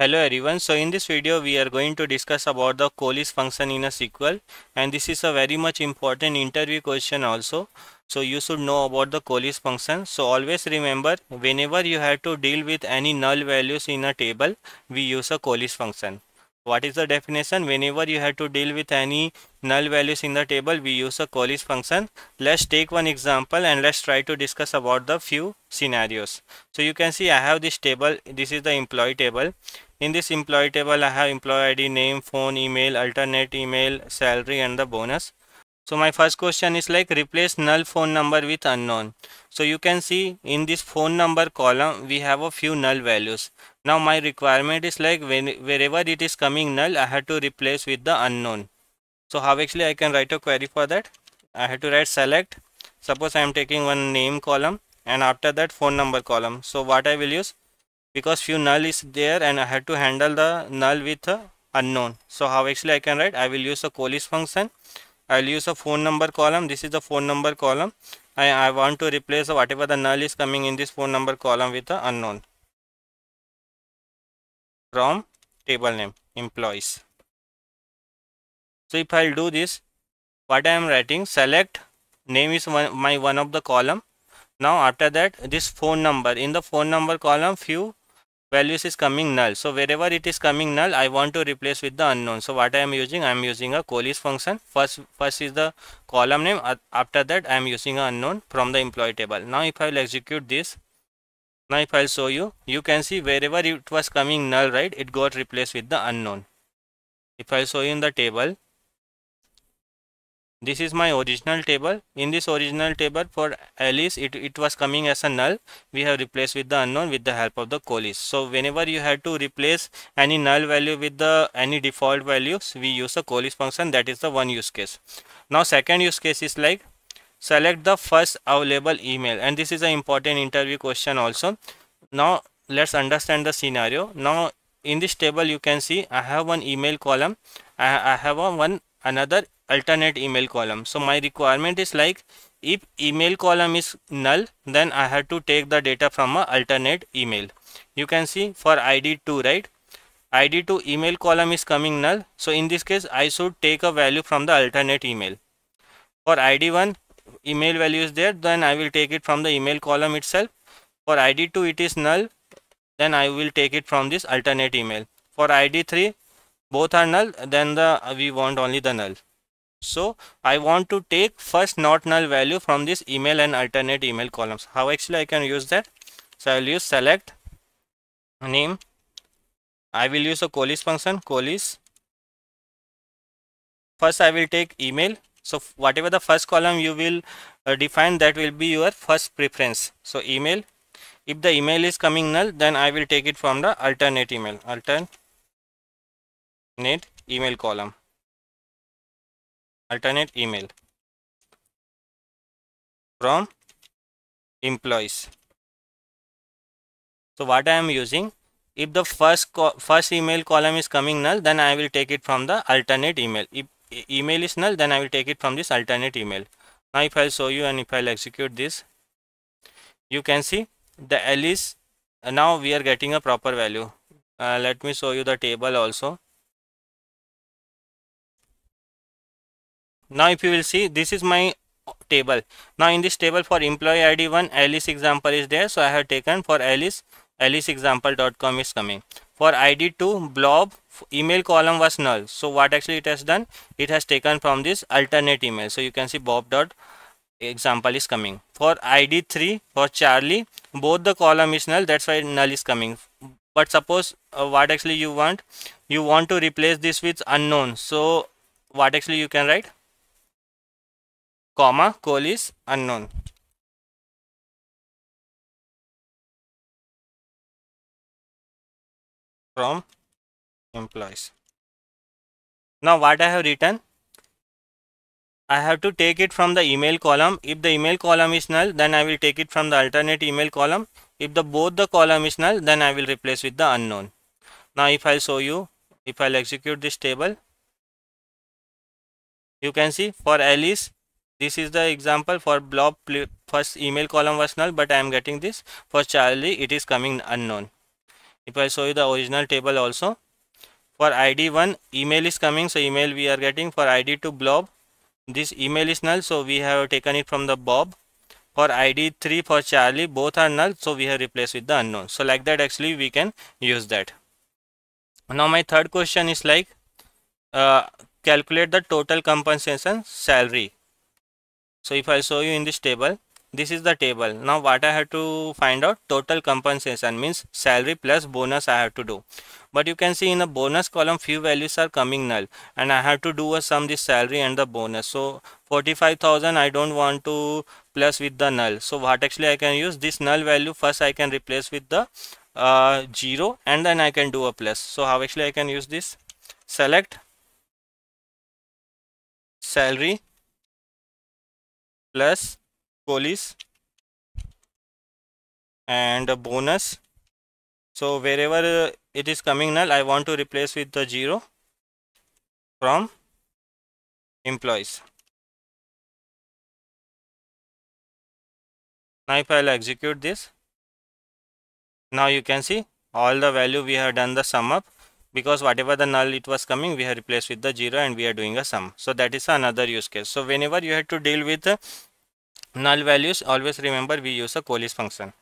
Hello everyone. So in this video we are going to discuss about the COALESCE function in a SQL and this is a very much important interview question also. So you should know about the COALESCE function. So always remember whenever you have to deal with any null values in a table we use a COALESCE function. What is the definition? Whenever you have to deal with any null values in the table, we use a COALESCE function. Let's take one example and let's try to discuss about the few scenarios. So you can see I have this table. This is the employee table. In this employee table, I have employee ID, name, phone, email, alternate email, salary and the bonus. So my first question is like replace null phone number with unknown. So you can see in this phone number column, we have a few null values. Now my requirement is like when, wherever it is coming null, I have to replace with the unknown. So how actually I can write a query for that? I have to write select. Suppose I am taking one name column and after that phone number column. So what I will use? Because few null is there and I have to handle the null with unknown. So how actually I can write? I will use a COALESCE function. I will use a phone number column. This is the phone number column. I, I want to replace whatever the null is coming in this phone number column with the unknown from table name employees. So if I'll do this, what I am writing select name is one, my one of the column. Now after that this phone number in the phone number column few values is coming null. So wherever it is coming null I want to replace with the unknown. So what I am using I am using a COALESCE function. First first is the column name after that I am using a unknown from the employee table. Now if I will execute this now if I'll show you, you can see wherever it was coming null, right, it got replaced with the unknown. If I'll show you in the table, this is my original table. In this original table for Alice, it, it was coming as a null. We have replaced with the unknown with the help of the COALESCE. So whenever you have to replace any null value with the any default values, we use a COALESCE function. That is the one use case. Now second use case is like select the first available email and this is an important interview question also now let's understand the scenario now in this table you can see i have one email column i, I have a one another alternate email column. So my requirement is like if email column is null then i have to take the data from a alternate email. You can see for id2 right? Id2 email column is coming null. So in this case i should take a value from the alternate email. For id1 email value is there then I will take it from the email column itself. For id2 it is null then I will take it from this alternate email. For id3 both are null then the we want only the null so I want to take first not null value from this email and alternate email columns. How actually I can use that? So I will use select name. I will use a COALESCE function COALESCE. first I will take email. So whatever the first column you will uh, define that will be your first preference. So email. If the email is coming null then i will take it from the alternate email. Alternate email column alternate email from employees. So what i am using if the first first email column is coming null then i will take it from the alternate email. If email is null then I will take it from this alternate email. Now if I'll show you and if I'll execute this you can see the Alice uh, now we are getting a proper value. Uh, let me show you the table also now if you will see this is my table. Now in this table for employee id 1 alice example is there. So i have taken for alice aliceexample.com is coming. For id2 Bob email column was null. So what actually it has done? It has taken from this alternate email. So you can see bob dot example is coming. For id3 for charlie both the column is null. That's why null is coming. But suppose uh, what actually you want? You want to replace this with unknown. So what actually you can write comma COALESCE unknown from employees. Now what I have written, I have to take it from the email column. If the email column is null, then I will take it from the alternate email column. If the both the column is null, then I will replace with the unknown. Now if I show you, if I'll execute this table, you can see for Alice, this is the example for Bob first email column was null, but I am getting this. For Charlie, it is coming unknown. If I show you the original table also for id1 email is coming so email we are getting. For id2 Bob this email is null so we have taken it from the bob for id3 for charlie both are null so we have replaced with the unknown. So like that actually we can use that. Now my third question is like uh, calculate the total compensation salary so if i show you in this table this is the table. Now what i have to find out? Total compensation means salary plus bonus i have to do. But you can see in the bonus column few values are coming null. And i have to do a sum this salary and the bonus. So 45000 i don't want to plus with the null. So what actually i can use? This null value first i can replace with the uh, 0 and then i can do a plus. So how actually i can use this? Select salary plus police and a bonus. So wherever uh, it is coming null I want to replace with the 0 from employees. Now if I'll execute this now you can see all the value we have done the sum up because whatever the null it was coming we have replaced with the 0 and we are doing a sum. So that is another use case. So whenever you have to deal with uh, null values always remember we use a COALESCE function